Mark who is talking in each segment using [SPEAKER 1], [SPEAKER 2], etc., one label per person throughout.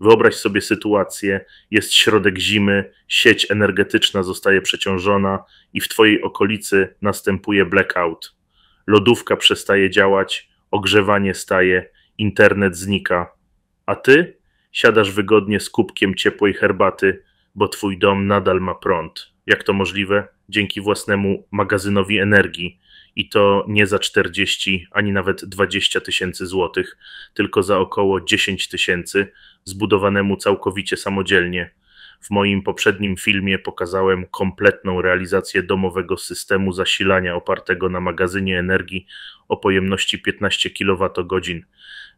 [SPEAKER 1] Wyobraź sobie sytuację: jest środek zimy, sieć energetyczna zostaje przeciążona i w Twojej okolicy następuje blackout. Lodówka przestaje działać, ogrzewanie staje, internet znika, a Ty siadasz wygodnie z kubkiem ciepłej herbaty, bo Twój dom nadal ma prąd. Jak to możliwe? Dzięki własnemu magazynowi energii i to nie za 40 ani nawet 20 tysięcy złotych, tylko za około 10 tysięcy, zbudowanemu całkowicie samodzielnie. W moim poprzednim filmie pokazałem kompletną realizację domowego systemu zasilania opartego na magazynie energii o pojemności 15 kWh.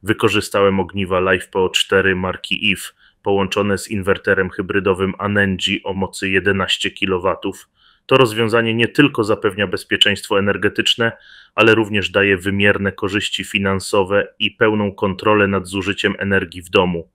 [SPEAKER 1] Wykorzystałem ogniwa LiFePO4 marki IF połączone z inwerterem hybrydowym Anengi o mocy 11 kW to rozwiązanie nie tylko zapewnia bezpieczeństwo energetyczne, ale również daje wymierne korzyści finansowe i pełną kontrolę nad zużyciem energii w domu.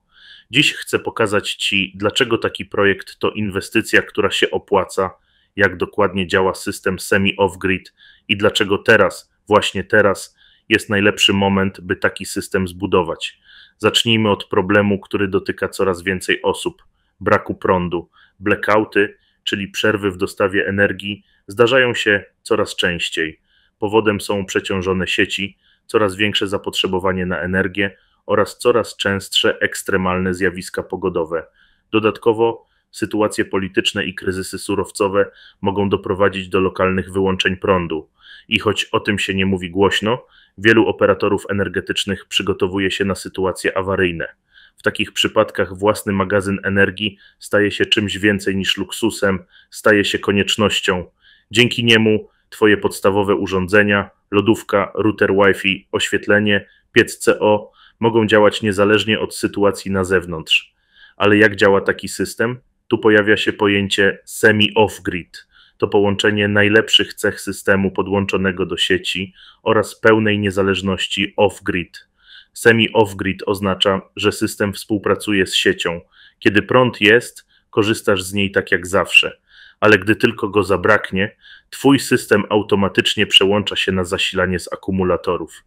[SPEAKER 1] Dziś chcę pokazać Ci, dlaczego taki projekt to inwestycja, która się opłaca, jak dokładnie działa system semi-off-grid i dlaczego teraz, właśnie teraz, jest najlepszy moment, by taki system zbudować. Zacznijmy od problemu, który dotyka coraz więcej osób braku prądu, blackouty czyli przerwy w dostawie energii, zdarzają się coraz częściej. Powodem są przeciążone sieci, coraz większe zapotrzebowanie na energię oraz coraz częstsze ekstremalne zjawiska pogodowe. Dodatkowo sytuacje polityczne i kryzysy surowcowe mogą doprowadzić do lokalnych wyłączeń prądu. I choć o tym się nie mówi głośno, wielu operatorów energetycznych przygotowuje się na sytuacje awaryjne. W takich przypadkach własny magazyn energii staje się czymś więcej niż luksusem, staje się koniecznością. Dzięki niemu Twoje podstawowe urządzenia, lodówka, router Wi-Fi, oświetlenie, piec CO mogą działać niezależnie od sytuacji na zewnątrz. Ale jak działa taki system? Tu pojawia się pojęcie semi-off-grid. To połączenie najlepszych cech systemu podłączonego do sieci oraz pełnej niezależności off-grid. Semi-off-grid oznacza, że system współpracuje z siecią. Kiedy prąd jest, korzystasz z niej tak jak zawsze, ale gdy tylko go zabraknie, Twój system automatycznie przełącza się na zasilanie z akumulatorów.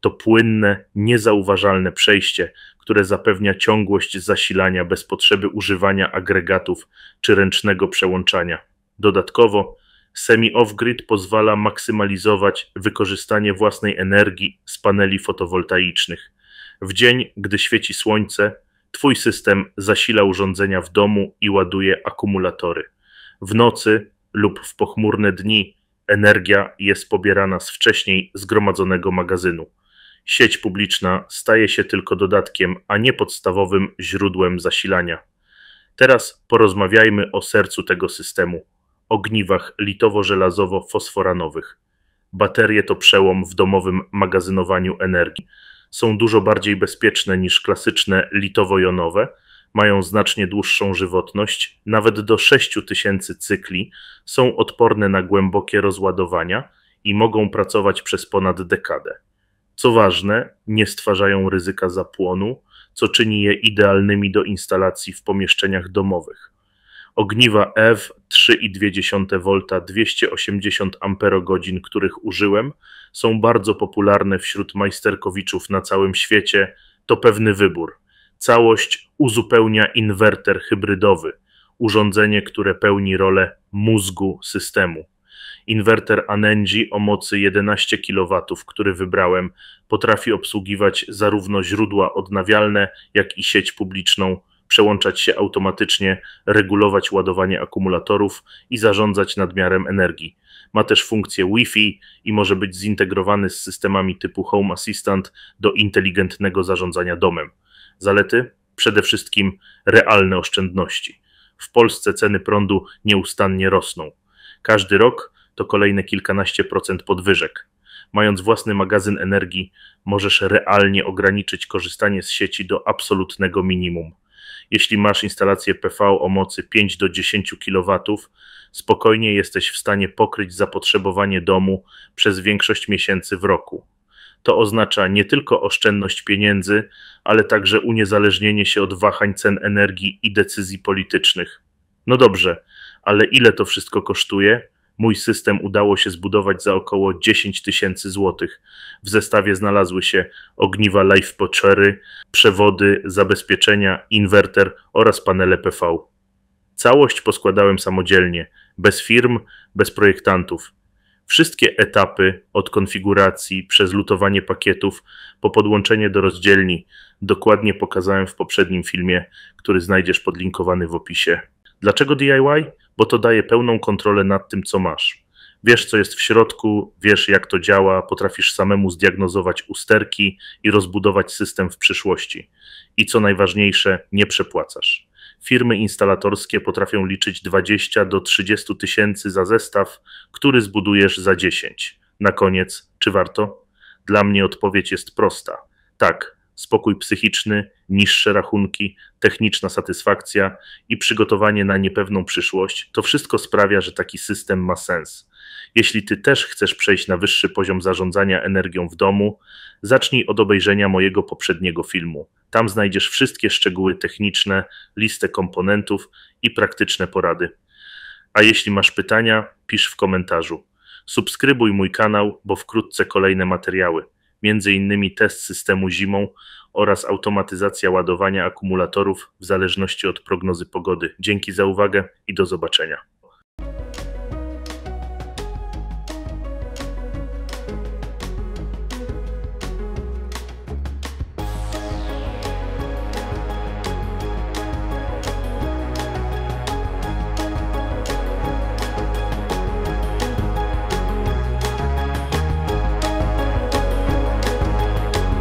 [SPEAKER 1] To płynne, niezauważalne przejście, które zapewnia ciągłość zasilania bez potrzeby używania agregatów czy ręcznego przełączania. Dodatkowo, Semi-off-grid pozwala maksymalizować wykorzystanie własnej energii z paneli fotowoltaicznych. W dzień, gdy świeci słońce, Twój system zasila urządzenia w domu i ładuje akumulatory. W nocy lub w pochmurne dni energia jest pobierana z wcześniej zgromadzonego magazynu. Sieć publiczna staje się tylko dodatkiem, a nie podstawowym źródłem zasilania. Teraz porozmawiajmy o sercu tego systemu ogniwach litowo-żelazowo-fosforanowych. Baterie to przełom w domowym magazynowaniu energii. Są dużo bardziej bezpieczne niż klasyczne litowo-jonowe, mają znacznie dłuższą żywotność, nawet do 6000 cykli, są odporne na głębokie rozładowania i mogą pracować przez ponad dekadę. Co ważne, nie stwarzają ryzyka zapłonu, co czyni je idealnymi do instalacji w pomieszczeniach domowych. Ogniwa EW 3,2 V 280 Ah, których użyłem, są bardzo popularne wśród majsterkowiczów na całym świecie. To pewny wybór. Całość uzupełnia inwerter hybrydowy, urządzenie, które pełni rolę mózgu systemu. Inwerter Anengi o mocy 11 kW, który wybrałem, potrafi obsługiwać zarówno źródła odnawialne, jak i sieć publiczną przełączać się automatycznie, regulować ładowanie akumulatorów i zarządzać nadmiarem energii. Ma też funkcję Wi-Fi i może być zintegrowany z systemami typu Home Assistant do inteligentnego zarządzania domem. Zalety? Przede wszystkim realne oszczędności. W Polsce ceny prądu nieustannie rosną. Każdy rok to kolejne kilkanaście procent podwyżek. Mając własny magazyn energii, możesz realnie ograniczyć korzystanie z sieci do absolutnego minimum. Jeśli masz instalację PV o mocy 5 do 10 kW, spokojnie jesteś w stanie pokryć zapotrzebowanie domu przez większość miesięcy w roku. To oznacza nie tylko oszczędność pieniędzy, ale także uniezależnienie się od wahań cen energii i decyzji politycznych. No dobrze, ale ile to wszystko kosztuje? Mój system udało się zbudować za około 10 tysięcy złotych. W zestawie znalazły się ogniwa Life Pochery, przewody, zabezpieczenia, inwerter oraz panele PV. Całość poskładałem samodzielnie, bez firm, bez projektantów. Wszystkie etapy od konfiguracji przez lutowanie pakietów po podłączenie do rozdzielni dokładnie pokazałem w poprzednim filmie, który znajdziesz podlinkowany w opisie. Dlaczego DIY? Bo to daje pełną kontrolę nad tym, co masz. Wiesz, co jest w środku, wiesz, jak to działa, potrafisz samemu zdiagnozować usterki i rozbudować system w przyszłości. I co najważniejsze, nie przepłacasz. Firmy instalatorskie potrafią liczyć 20 do 30 tysięcy za zestaw, który zbudujesz za 10. Na koniec, czy warto? Dla mnie odpowiedź jest prosta. Tak, spokój psychiczny, niższe rachunki, techniczna satysfakcja i przygotowanie na niepewną przyszłość to wszystko sprawia, że taki system ma sens. Jeśli ty też chcesz przejść na wyższy poziom zarządzania energią w domu, zacznij od obejrzenia mojego poprzedniego filmu. Tam znajdziesz wszystkie szczegóły techniczne, listę komponentów i praktyczne porady. A jeśli masz pytania, pisz w komentarzu. Subskrybuj mój kanał, bo wkrótce kolejne materiały, między innymi test systemu zimą oraz automatyzacja ładowania akumulatorów w zależności od prognozy pogody. Dzięki za uwagę i do zobaczenia.